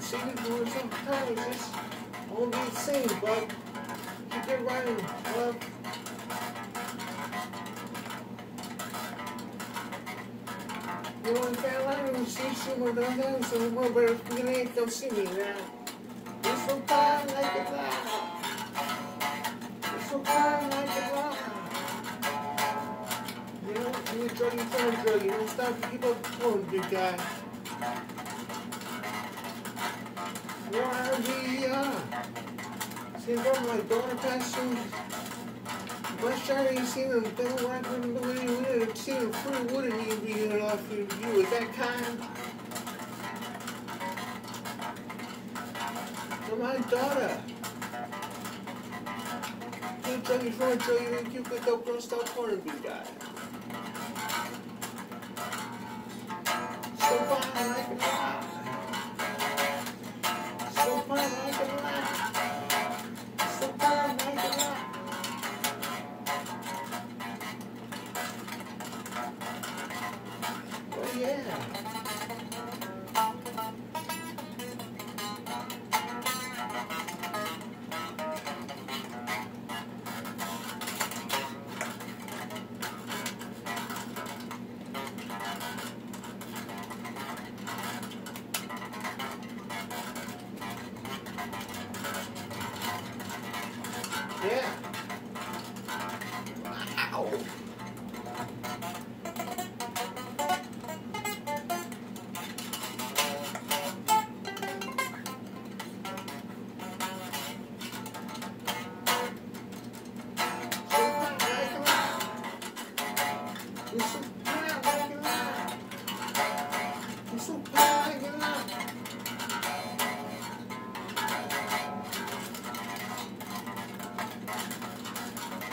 See, doing sometimes it's won't be same, but keep it running, bud. You know, in Carolina, we see someone down there, so we're better, you ain't come see me now. It's so fine like a cloud. It's so fine like a cloud. You know, you drug, you tell drug, you don't stop, keep up going, big guy. See, from my daughter. Bus driver, you seen them, they were walking the way you live, seen them free wooden you be off your view at that kind. My daughter. You tell me for show you you could go across that corner, big guy. So fine, like a yeah.